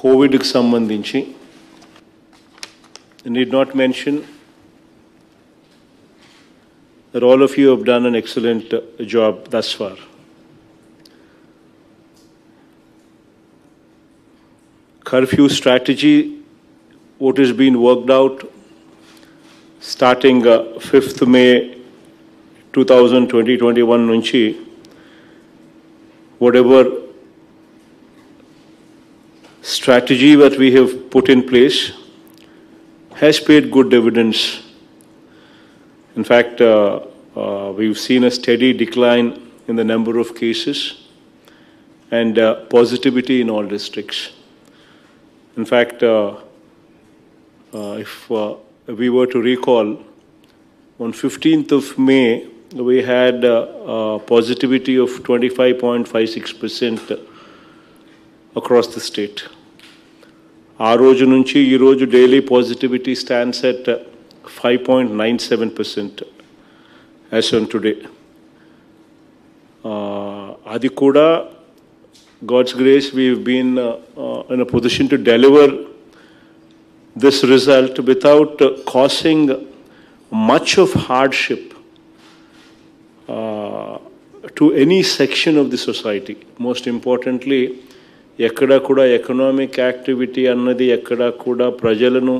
కోవిడ్కి సంబంధించి need not mention that all of you have done an excellent uh, job thus far. Curfew strategy, what has been worked out starting uh, 5th May 2020-21 నుంచి whatever strategy that we have put in place has paid good dividends. In fact, uh, uh, we've seen a steady decline in the number of cases and uh, positivity in all districts. In fact, uh, uh, if uh, we were to recall, on 15th of May, we had positivity of 25.56% across the state. ఆ రోజు నుంచి ఈ రోజు daily positivity stands at five point nine seven percent as on today అది కూడా God's grace we been in a position to deliver this result without causing much of hardship to any section of the society most importantly ఎక్కడ కూడా economic activity అన్నది ఎక్కడ కూడా ప్రజలను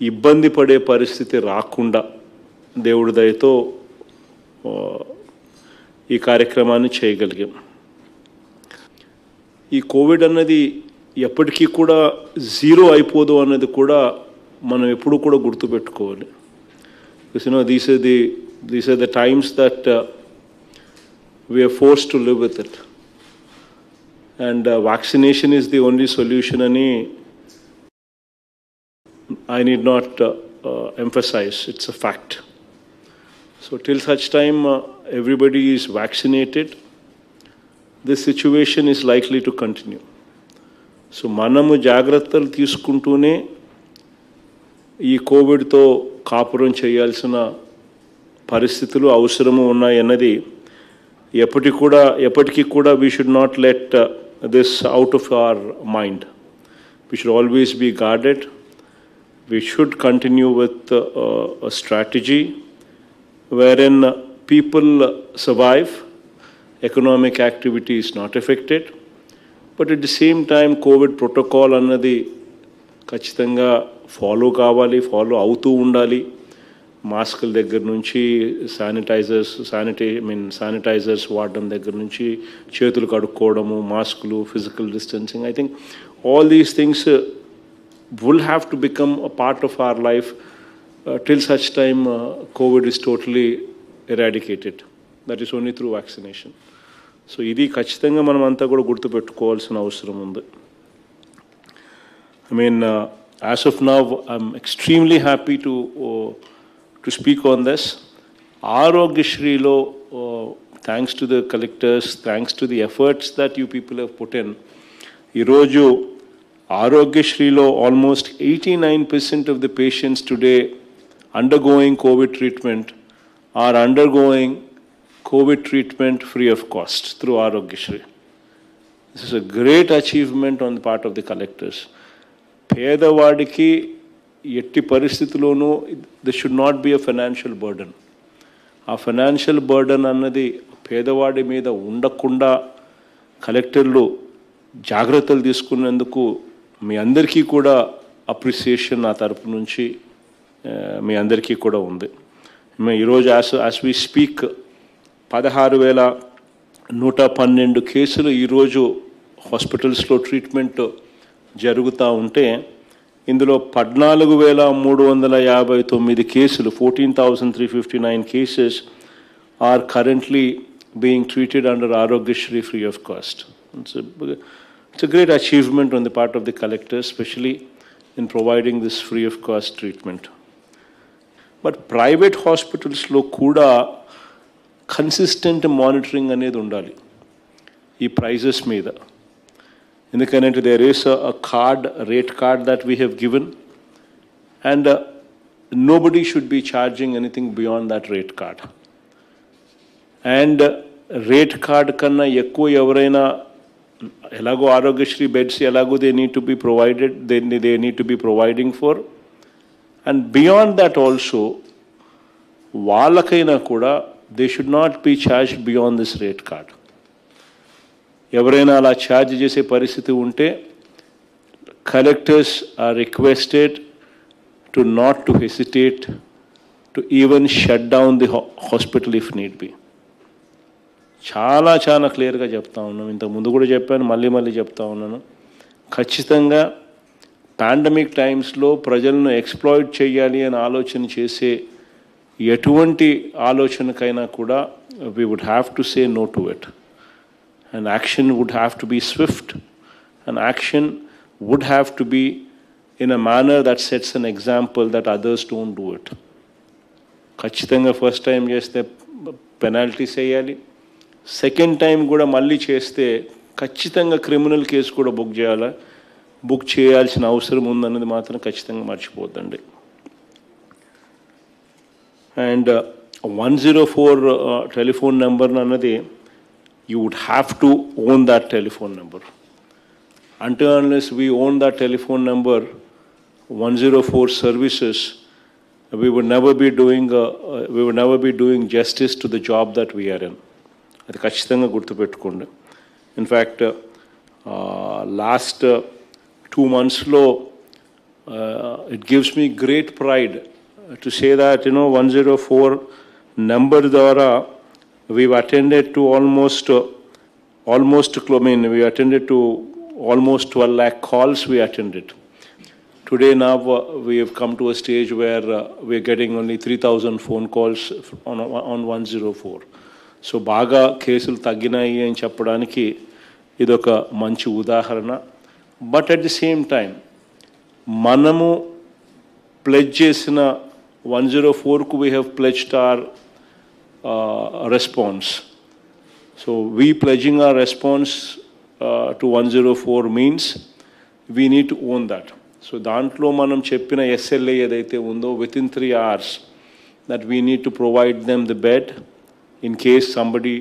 ఇబ్బంది పడే పరిస్థితి రాకుండా దేవుడి దయతో ఈ కార్యక్రమాన్ని చేయగలిగాం. ఈ కోవిడ్ అన్నది ఎప్పటికీ కూడా జీరో అయిపోదు అన్నది కూడా మనం ఎప్పుడు కూడా గుర్తుపెట్టుకోవాలి. Because you know these are the these are the times that we are forced to live with it and vaccination is the only solution అని I need not emphasise it's a fact so till such time everybody is vaccinated this situation is likely to continue so మనము జాగ్రత్తలు తీసుకుంటూనే ఈ కోవిడ్తో కాపురం చేయాల్సిన పరిస్థితులు అవసరము ఉన్నాయన్నది ఎప్పటి కూడా ఎప్పటికీ కూడా we should not let this out of our mind we should always be guarded we should continue with a strategy wherein people survive, economic activity is not affected, but at the same time Covid protocol అన్నది ఖచ్చితంగా follow కావాలి follow అవుతూ ఉండాలి మాస్కుల దగ్గర నుంచి sanitizers శానిటై I mean sanitizers వాడడం దగ్గర నుంచి చేతులు కడుక్కోవడము మాస్కులు physical distancing I think all these things will have to become a part of our life uh, till such time uh, COVID is totally eradicated. That is only through vaccination. So ఇది ఖచ్చితంగా మనం అంతా కూడా గుర్తుపెట్టుకోవాల్సిన అవసరం ఉంది I mean, uh, as of now, I'm extremely happy to speak on this. Aarogyasri lo, uh, thanks to the collectors, thanks to the efforts that you people have put in, Iroju, Aarogyasri lo, almost 89% of the patients today undergoing COVID treatment are undergoing COVID treatment free of cost through Aarogyasri. This is a great achievement on the part of the collectors. Pedavadiki ఎట్టి పరిస్థితిలోనూ the should not be a financial burden. ఆ financial burden అన్నది పేదవాడి మీద ఉండకుండా కలెక్టర్లు జాగ్రత్తలు తీసుకున్నందుకు మీ అందరికీ కూడా అప్రిసియేషన్ నా తరపు నుంచి మీ అందరికీ కూడా ఉంది. మేము ఈరోజు యాస్ యాస్ వి స్పీక్ పదహారు వేల నూట పన్నెండు కేసులు ఈరోజు హాస్పిటల్స్లో ట్రీట్మెంట్ జరుగుతూ ఉంటే ఇందులో పద్నాలుగు వేల మూడు వందల యాభై తొమ్మిది కేసులు fourteen thousand three fifty nine cases are currently being treated under Aarogyasri free of cost it's it's a great achievement on the part of the collector, especially in providing this free of cost but private హాస్పిటల్స్లో కూడా consistent monitoring అనేది ఉండాలి ఈ prices మీద in the current, there is a, card, rate card that we have given, and uh, nobody should be charging anything beyond that rate card. And uh, rate card karna yaku yavarena elago Aarogyasri beds elago they need to be provided, they, they need to be providing for. And beyond that also, valakaina kura they should not be charged beyond this rate card. ఎవరైనా అలా charge చేసే పరిస్థితి ఉంటే collectors are requested to not to hesitate to even shut down the hospital if need be చాలా చాలా క్లియర్గా చెప్తా ఉన్నాం ఇంతకు ముందు కూడా చెప్పాను మళ్ళీ మళ్ళీ చెప్తా ఉన్నాను. ఖచ్చితంగా పాండమిక్ టైమ్స్లో ప్రజలను ఎక్స్ప్లాయిట్ చేయాలి అని ఆలోచన చేసే ఎటువంటి ఆలోచనకైనా కూడా we would have to say no to it and action would have to be swift, and action would have to be in a manner that sets an example that others don't do it. ఖచ్చితంగా first time చేస్తే penalties వేయాలి second time కూడా మళ్ళీ చేస్తే ఖచ్చితంగా criminal case కూడా book చేయాలా? Book చేయాల్సిన అవసరం ఉందన్నది మాత్రం ఖచ్చితంగా మర్చిపోద్దండి. And one zero four telephone number అన్నది you would have to own that telephone number అంటే unless we own that telephone number one zero four services we would never be doing uh, uh, we would never be doing justice to the job that we are in అది ఖచ్చితంగా గుర్తుపెట్టుకోండి in fact last two మంత్స్లో it gives me great pride to say that you know one zero four number ద్వారా we attended to almost almost mean we attended to almost twelve lakh calls we attended Today now uh, we have come to a stage where uh, we are getting only 3,000 phone calls on, on 104. So బాగా కేసులు తగ్గినాయి అని చెప్పడానికి ఇదొక మంచి ఉదాహరణ but at the same time మనము ప్లెజ్ చేసిన one zero fork we have pledged are response so we pledging our response to one zero four means we need to own that so దాంట్లో మనం చెప్పిన ఎస్ఎల్ఏ ఏదైతే ఉందో within three hours that we need to provide them the bed in case somebody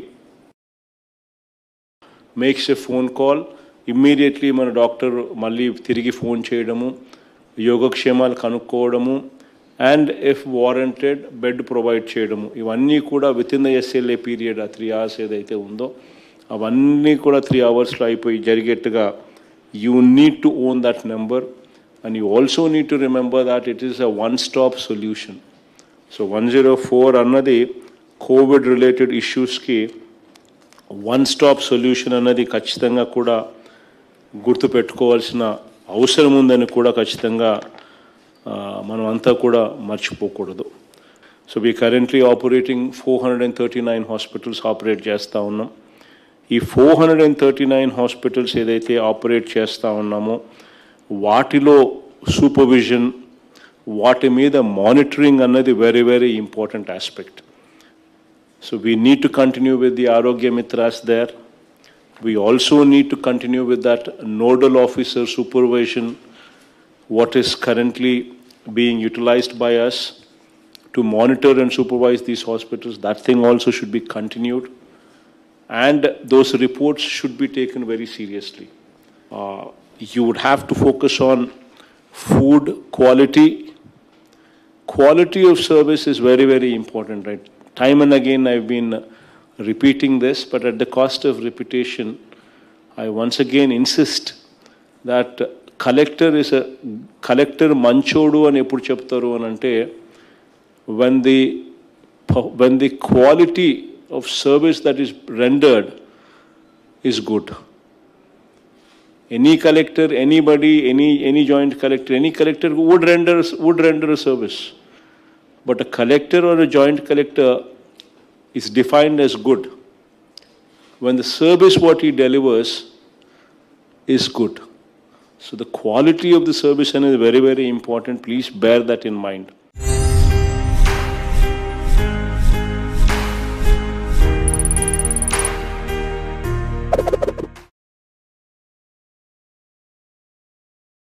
makes a phone call immediately మన doctor మళ్ళీ తిరిగి phone చేయడము యోగక్షేమాలు కనుక్కోవడము and if warranted bed provide చేయడము. ఇవన్నీ కూడా within the SLA period ఆ three hours ఏదైతే ఉందో అవన్నీ కూడా త్రీ అవర్స్లో అయిపోయి జరిగేట్టుగా you need to own that number and you also need to remember that it is a one stop solution so one zero four అన్నది COVID related ఇష్యూస్కి one stop solution అన్నది ఖచ్చితంగా కూడా గుర్తుపెట్టుకోవాల్సిన అవసరం ఉందని కూడా ఖచ్చితంగా మనం అంతా కూడా మర్చిపోకూడదు. So we currently operating four hundred and thirty nine hospitals operate చేస్తూ ఉన్నాం. ఈ four hundred and thirty nine hospitals ఏదైతే ఆపరేట్ చేస్తూ ఉన్నామో వాటిలో సూపర్విజన్ వాటి మీద మానిటరింగ్ అన్నది very very important aspect so we need to continue with the Aarogya Mitras there we also need to continue with that nodal officer supervision what is currently being utilized by us to monitor and supervise these hospitals. That thing also should be continued. And those reports should be taken very seriously. Uh, you would have to focus on food quality. Quality of service is very, very important, right? Time and again, I've been repeating this, but at the cost of repetition, I once again insist that collector is collector మంచోడు అని ఎప్పుడు చెప్తారు అని అంటే when the when the quality of service that is rendered is good any collector anybody any any joint collector any collector would render would render a service but a collector R a joint collector is defined as good when the service what he delivers is good. So the quality of the service and is very, very important. Please bear that in mind.